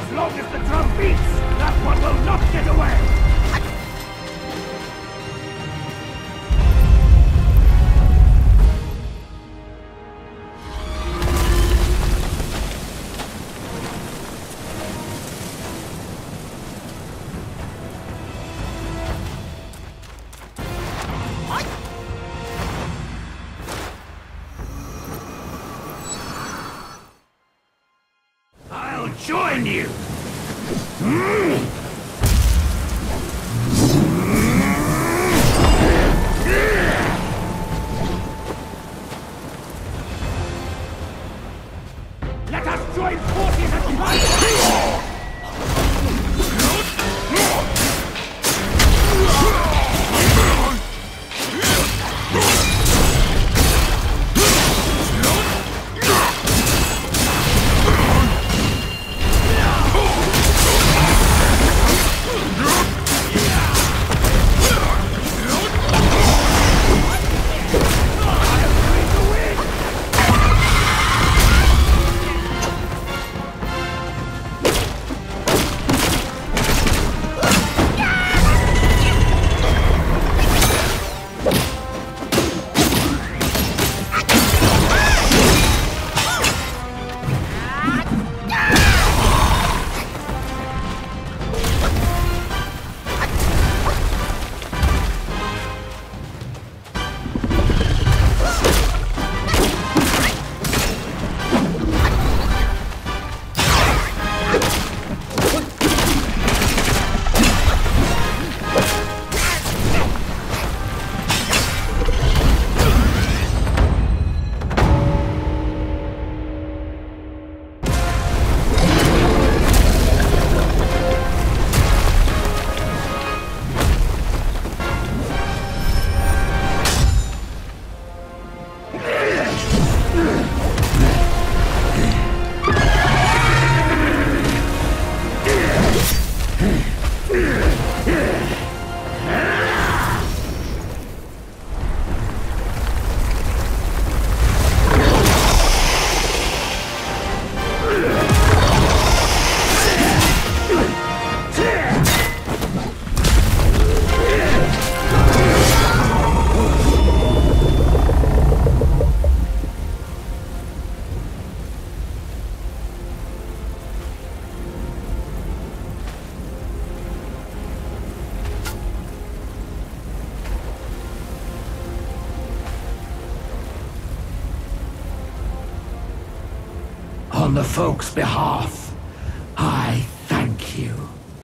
As long as the drum beats, that one will not get away! Join you! Let us join forces at once! On the folk's behalf.